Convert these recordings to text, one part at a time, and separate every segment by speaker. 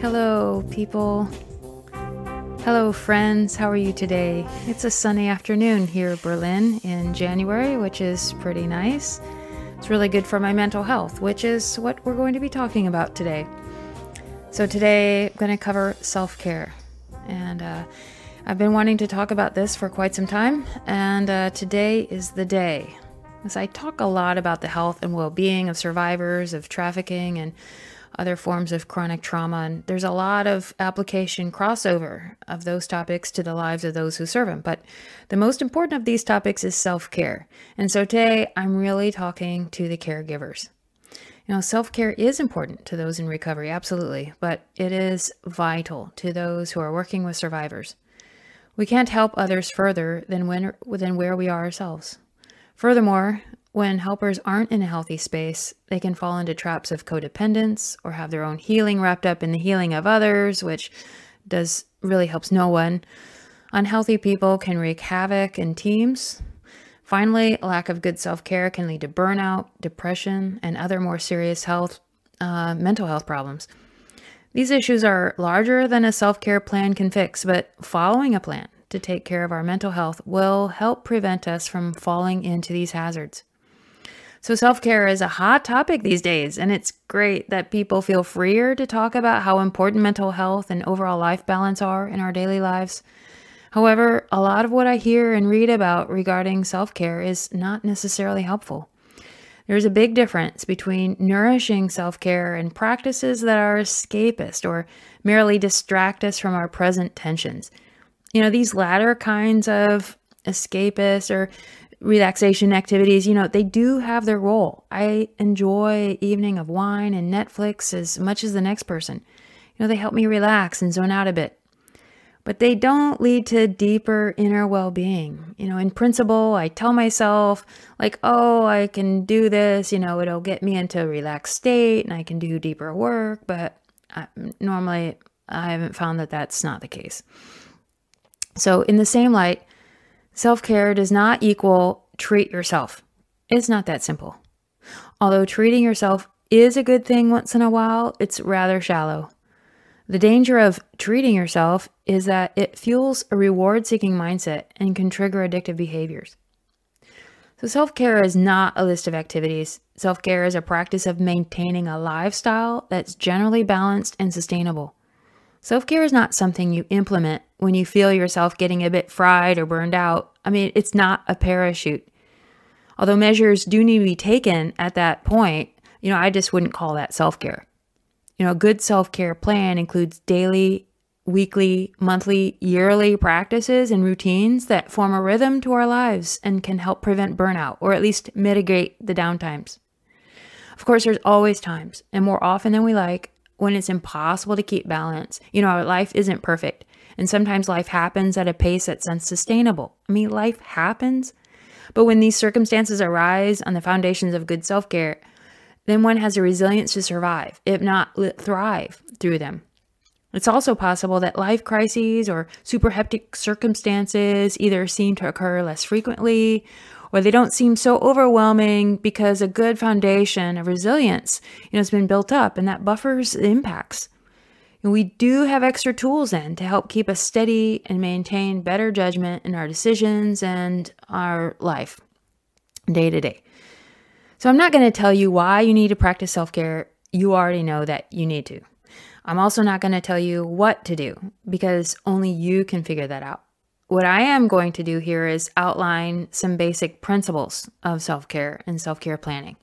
Speaker 1: Hello, people. Hello, friends. How are you today? It's a sunny afternoon here in Berlin in January, which is pretty nice. It's really good for my mental health, which is what we're going to be talking about today. So, today I'm going to cover self care. And uh, I've been wanting to talk about this for quite some time, and uh, today is the day. As I talk a lot about the health and well being of survivors of trafficking and other forms of chronic trauma. And there's a lot of application crossover of those topics to the lives of those who serve them. But the most important of these topics is self care. And so today I'm really talking to the caregivers. You know, self care is important to those in recovery, absolutely, but it is vital to those who are working with survivors. We can't help others further than, when, than where we are ourselves. Furthermore, when helpers aren't in a healthy space, they can fall into traps of codependence or have their own healing wrapped up in the healing of others, which does really helps no one. Unhealthy people can wreak havoc in teams. Finally, lack of good self-care can lead to burnout, depression, and other more serious health, uh, mental health problems. These issues are larger than a self-care plan can fix, but following a plan to take care of our mental health will help prevent us from falling into these hazards. So, self care is a hot topic these days, and it's great that people feel freer to talk about how important mental health and overall life balance are in our daily lives. However, a lot of what I hear and read about regarding self care is not necessarily helpful. There's a big difference between nourishing self care and practices that are escapist or merely distract us from our present tensions. You know, these latter kinds of escapist or relaxation activities, you know, they do have their role. I enjoy evening of wine and Netflix as much as the next person. You know, they help me relax and zone out a bit. But they don't lead to deeper inner well-being. You know, in principle, I tell myself like, "Oh, I can do this, you know, it'll get me into a relaxed state and I can do deeper work," but I, normally I haven't found that that's not the case. So, in the same light, Self care does not equal treat yourself. It's not that simple. Although treating yourself is a good thing once in a while, it's rather shallow. The danger of treating yourself is that it fuels a reward seeking mindset and can trigger addictive behaviors. So, self care is not a list of activities. Self care is a practice of maintaining a lifestyle that's generally balanced and sustainable. Self care is not something you implement when you feel yourself getting a bit fried or burned out. I mean, it's not a parachute. Although measures do need to be taken at that point, you know, I just wouldn't call that self care. You know, a good self care plan includes daily, weekly, monthly, yearly practices and routines that form a rhythm to our lives and can help prevent burnout or at least mitigate the downtimes. Of course, there's always times, and more often than we like, when it's impossible to keep balance. You know, our life isn't perfect. And sometimes life happens at a pace that's unsustainable. I mean, life happens. But when these circumstances arise on the foundations of good self care, then one has a resilience to survive, if not thrive through them. It's also possible that life crises or super hectic circumstances either seem to occur less frequently or they don't seem so overwhelming because a good foundation of resilience you know, has been built up and that buffers impacts. And we do have extra tools then to help keep us steady and maintain better judgment in our decisions and our life day to day. So I'm not going to tell you why you need to practice self care. You already know that you need to. I'm also not going to tell you what to do because only you can figure that out. What I am going to do here is outline some basic principles of self care and self care planning.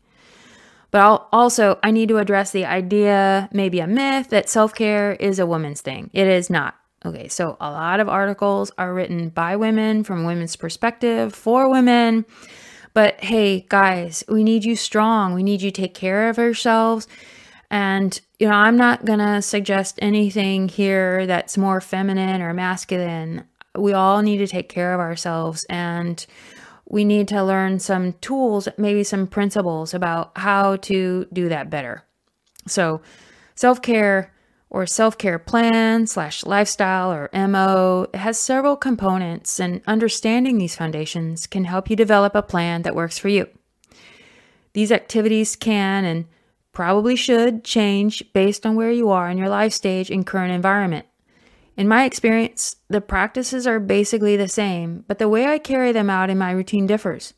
Speaker 1: But I'll also, I need to address the idea, maybe a myth, that self care is a woman's thing. It is not. Okay, so a lot of articles are written by women from women's perspective for women. But hey, guys, we need you strong. We need you take care of yourselves. And, you know, I'm not going to suggest anything here that's more feminine or masculine we all need to take care of ourselves and we need to learn some tools, maybe some principles about how to do that better. So, self care or self care plan slash lifestyle or MO has several components, and understanding these foundations can help you develop a plan that works for you. These activities can and probably should change based on where you are in your life stage and current environment. In my experience, the practices are basically the same, but the way I carry them out in my routine differs.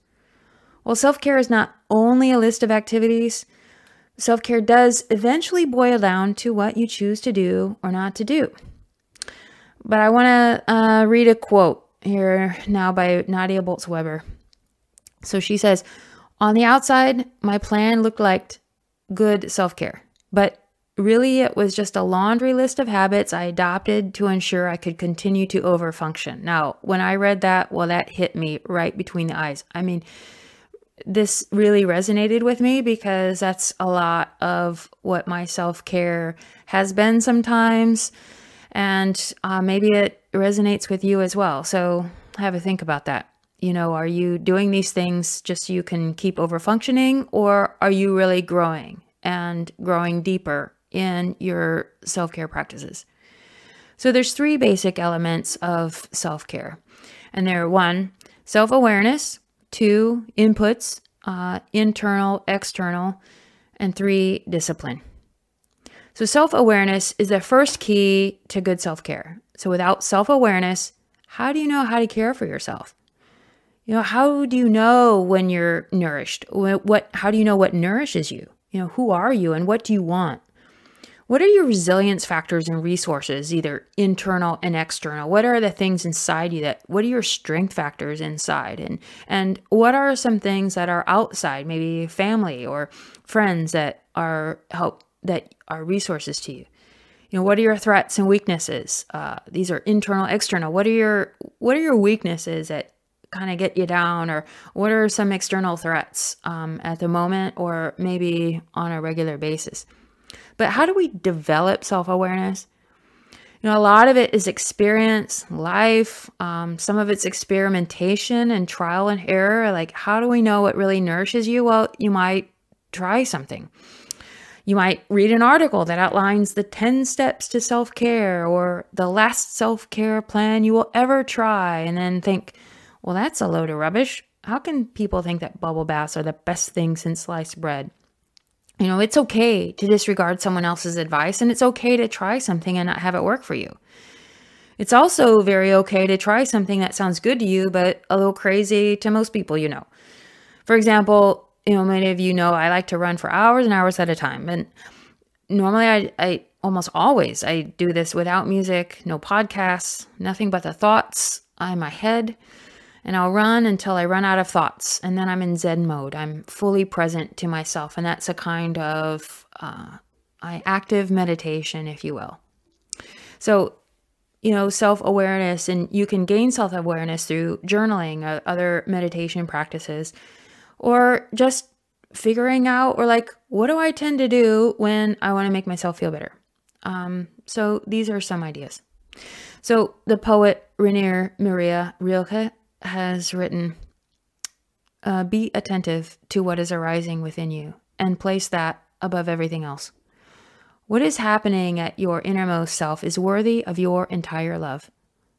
Speaker 1: While self care is not only a list of activities, self care does eventually boil down to what you choose to do or not to do. But I want to uh, read a quote here now by Nadia Bolz-Weber. So she says, On the outside, my plan looked like good self care, but really it was just a laundry list of habits I adopted to ensure I could continue to overfunction. Now, when I read that, well, that hit me right between the eyes. I mean, this really resonated with me because that's a lot of what my self care has been sometimes. And uh, maybe it resonates with you as well. So have a think about that. You know, are you doing these things just so you can keep over functioning, or are you really growing and growing deeper in your self care practices? So there's three basic elements of self care, and they're one, self awareness, two, inputs, uh, internal, external, and three, discipline. So, self awareness is the first key to good self care. So, without self awareness, how do you know how to care for yourself? You know, how do you know when you're nourished? What, how do you know what nourishes you? You know, who are you and what do you want? What are your resilience factors and resources, either internal and external? What are the things inside you that what are your strength factors inside? And and what are some things that are outside, maybe family or friends that are help that are resources to you. You know, what are your threats and weaknesses? Uh, these are internal, external. What are your what are your weaknesses that kind of get you down, or what are some external threats um, at the moment, or maybe on a regular basis? But how do we develop self awareness? You know, a lot of it is experience, life. Um, some of it's experimentation and trial and error. Like, how do we know what really nourishes you? Well, you might try something. You might read an article that outlines the 10 steps to self care or the last self care plan you will ever try, and then think, well, that's a load of rubbish. How can people think that bubble baths are the best thing since sliced bread? You know, it's okay to disregard someone else's advice, and it's okay to try something and not have it work for you. It's also very okay to try something that sounds good to you, but a little crazy to most people you know. For example, you know, many of you know I like to run for hours and hours at a time. And normally I, I almost always I do this without music, no podcasts, nothing but the thoughts in my head. And I'll run until I run out of thoughts. And then I'm in Zen mode. I'm fully present to myself. And that's a kind of uh, active meditation, if you will. So, you know, self awareness, and you can gain self awareness through journaling, other meditation practices or just figuring out or like what do i tend to do when i want to make myself feel better um, so these are some ideas so the poet rainer maria rilke has written uh, be attentive to what is arising within you and place that above everything else. What is happening at your innermost self is worthy of your entire love.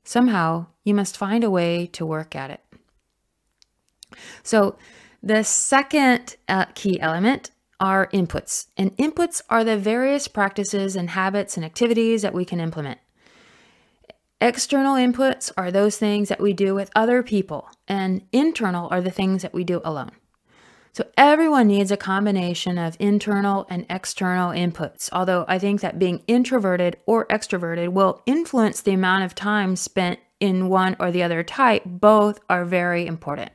Speaker 1: Somehow you must find a way to work at it. So the second uh, key element are inputs, and inputs are the various practices and habits and activities that we can implement. External inputs are those things that we do with other people, and internal are the things that we do alone. So everyone needs a combination of internal and external inputs, although I think that being introverted or extroverted will influence the amount of time spent in one or the other type. Both are very important.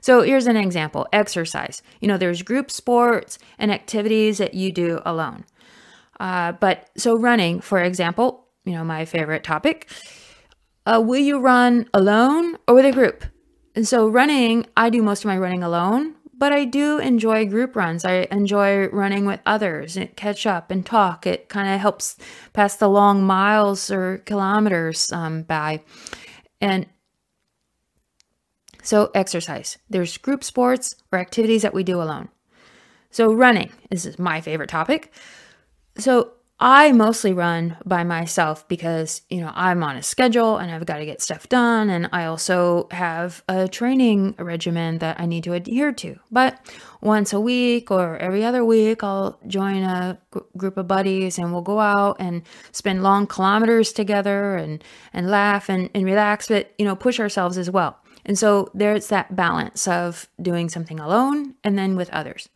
Speaker 1: So here's an example exercise. You know, there's group sports and activities that you do alone. Uh, but so running, for example, you know, my favorite topic, uh, will you run alone or with a group? And so running, I do most of my running alone, but I do enjoy group runs. I enjoy running with others and catch up and talk. It kind of helps pass the long miles or kilometers um, by. And so, exercise. There's group sports or activities that we do alone. So, running is my favorite topic. So, I mostly run by myself because, you know, I'm on a schedule and I've got to get stuff done. And I also have a training regimen that I need to adhere to. But once a week or every other week, I'll join a gr- group of buddies and we'll go out and spend long kilometers together and, and laugh and, and relax, but, you know, push ourselves as well. And so there's that balance of doing something alone and then with others.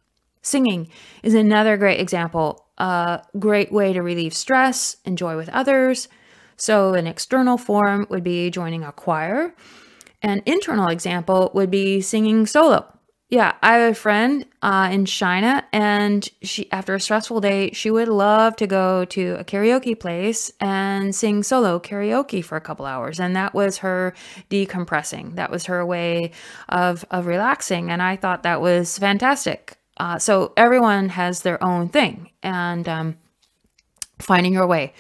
Speaker 1: Singing is another great example a great way to relieve stress, enjoy with others. So, an external form would be joining a choir. An internal example would be singing solo. Yeah, I have a friend uh, in China, and she, after a stressful day, she would love to go to a karaoke place and sing solo karaoke for a couple hours, and that was her decompressing. That was her way of of relaxing, and I thought that was fantastic. Uh, so everyone has their own thing and um, finding your way.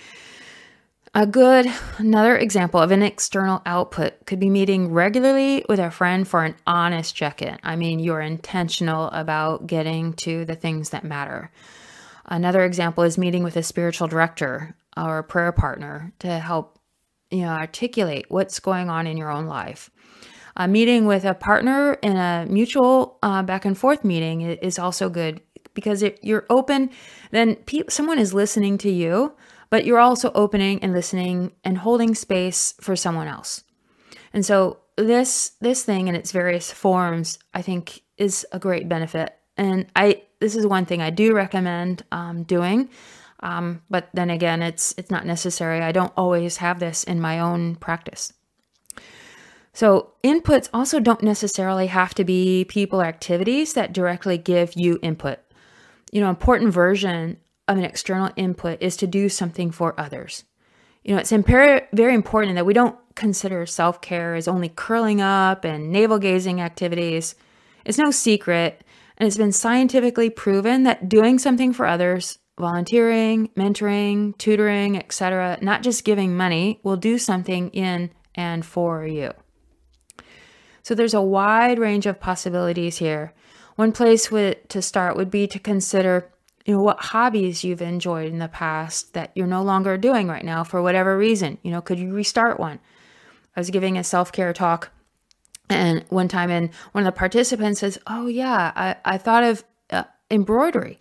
Speaker 1: A good, another example of an external output could be meeting regularly with a friend for an honest check in. I mean, you're intentional about getting to the things that matter. Another example is meeting with a spiritual director or a prayer partner to help, you know, articulate what's going on in your own life. A meeting with a partner in a mutual uh, back and forth meeting is also good because if you're open, then someone is listening to you, but you're also opening and listening and holding space for someone else. And so this this thing in its various forms, I think, is a great benefit. And I this is one thing I do recommend um, doing. Um, but then again, it's it's not necessary. I don't always have this in my own practice. So, inputs also don't necessarily have to be people or activities that directly give you input. You know, important version of an external input is to do something for others. You know, it's very important that we don't consider self care as only curling up and navel gazing activities. It's no secret, and it's been scientifically proven that doing something for others, volunteering, mentoring, tutoring, etc., not just giving money, will do something in and for you. So there's a wide range of possibilities here. One place with, to start would be to consider you know what hobbies you've enjoyed in the past that you're no longer doing right now for whatever reason. You know, could you restart one? I was giving a self-care talk and one time and one of the participants says, "Oh yeah, I, I thought of uh, embroidery.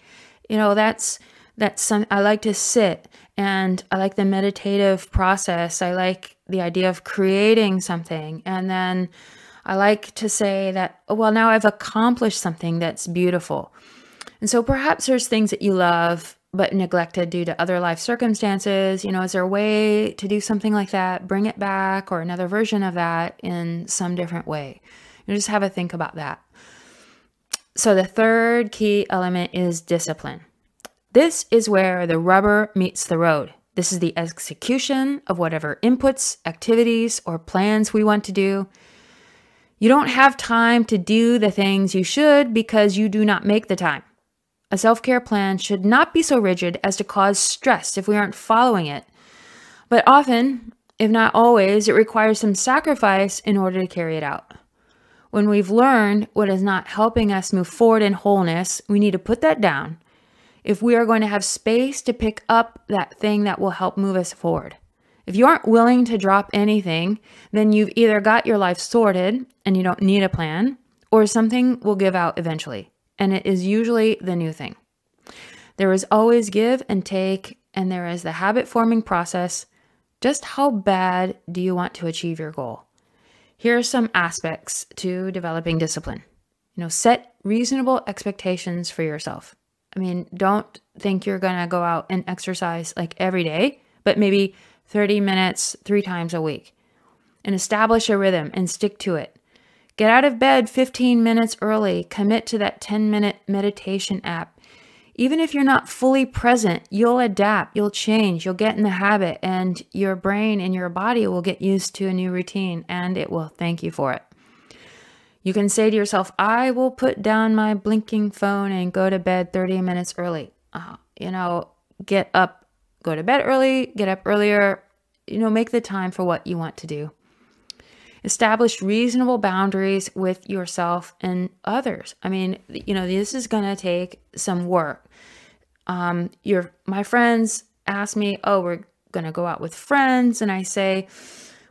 Speaker 1: You know, that's that's some I like to sit and I like the meditative process. I like the idea of creating something and then I like to say that, oh, well, now I've accomplished something that's beautiful. And so perhaps there's things that you love but neglected due to other life circumstances. You know, is there a way to do something like that, bring it back, or another version of that in some different way? You just have a think about that. So the third key element is discipline. This is where the rubber meets the road. This is the execution of whatever inputs, activities, or plans we want to do. You don't have time to do the things you should because you do not make the time. A self care plan should not be so rigid as to cause stress if we aren't following it. But often, if not always, it requires some sacrifice in order to carry it out. When we've learned what is not helping us move forward in wholeness, we need to put that down if we are going to have space to pick up that thing that will help move us forward. If you aren't willing to drop anything, then you've either got your life sorted and you don't need a plan, or something will give out eventually. And it is usually the new thing. There is always give and take, and there is the habit forming process. Just how bad do you want to achieve your goal? Here are some aspects to developing discipline. You know, set reasonable expectations for yourself. I mean, don't think you're going to go out and exercise like every day, but maybe 30 minutes three times a week and establish a rhythm and stick to it. Get out of bed 15 minutes early, commit to that 10 minute meditation app. Even if you're not fully present, you'll adapt, you'll change, you'll get in the habit, and your brain and your body will get used to a new routine and it will thank you for it. You can say to yourself, I will put down my blinking phone and go to bed 30 minutes early. Uh, you know, get up go to bed early, get up earlier, you know, make the time for what you want to do. Establish reasonable boundaries with yourself and others. I mean, you know, this is going to take some work. Um, your my friends ask me, oh, we're going to go out with friends. And I say,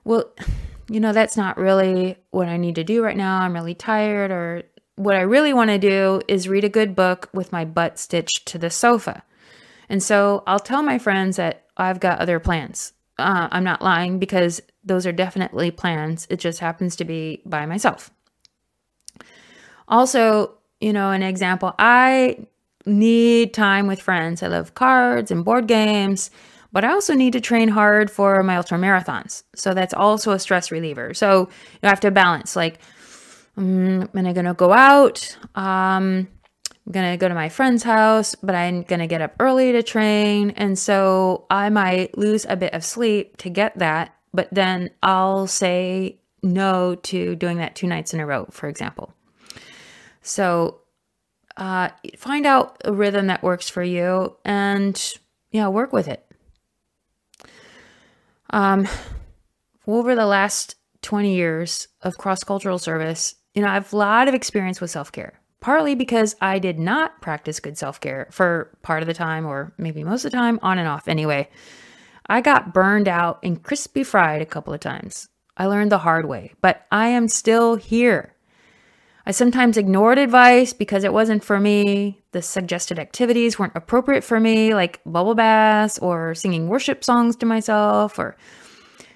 Speaker 1: well, you know, that's not really what I need to do right now. I'm really tired. Or what I really want to do is read a good book with my butt stitched to the sofa. And so I'll tell my friends that I've got other plans. Uh, I'm not lying because those are definitely plans. It just happens to be by myself. Also, you know, an example, I need time with friends. I love cards and board games, but I also need to train hard for my ultra marathons. So that's also a stress reliever. So you have to balance like, um, am I going to go out? Um, going to go to my friend's house, but I'm going to get up early to train. And so I might lose a bit of sleep to get that, but then I'll say no to doing that two nights in a row, for example. So uh, find out a rhythm that works for you and yeah, work with it. Um, over the last 20 years of cross cultural service, you know, I have a lot of experience with self care, partly because I did not practice good self care for part of the time, or maybe most of the time, on and off anyway. I got burned out and crispy fried a couple of times. I learned the hard way, but I am still here. I sometimes ignored advice because it wasn't for me. The suggested activities weren't appropriate for me, like bubble baths or singing worship songs to myself. Or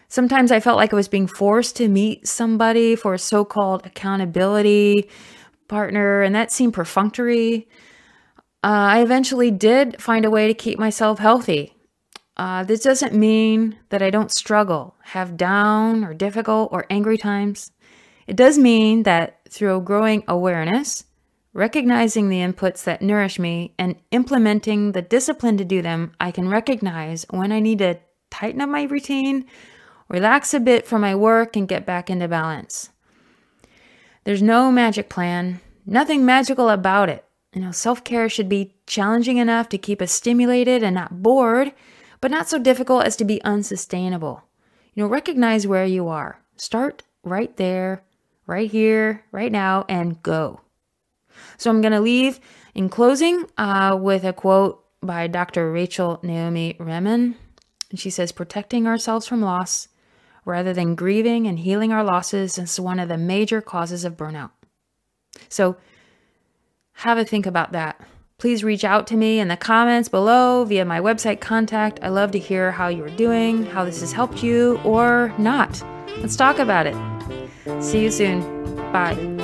Speaker 1: sometimes I felt like I was being forced to meet somebody for so called accountability partner, and that seemed perfunctory. Uh, I eventually did find a way to keep myself healthy. Uh, this doesn't mean that I don't struggle, have down or difficult or angry times. It does mean that through growing awareness, recognizing the inputs that nourish me, and implementing the discipline to do them, I can recognize when I need to tighten up my routine, relax a bit from my work, and get back into balance. There's no magic plan, nothing magical about it. You know, self care should be challenging enough to keep us stimulated and not bored, but not so difficult as to be unsustainable. You know, recognize where you are. Start right there right here, right now, and go. So I'm going to leave in closing uh, with a quote by Dr. Rachel Naomi Remen. And she says, Protecting ourselves from loss rather than grieving and healing our losses is one of the major causes of burnout. So have a think about that. Please reach out to me in the comments below via my website contact. I love to hear how you're doing, how this has helped you, or not. Let's talk about it. See you soon. Bye.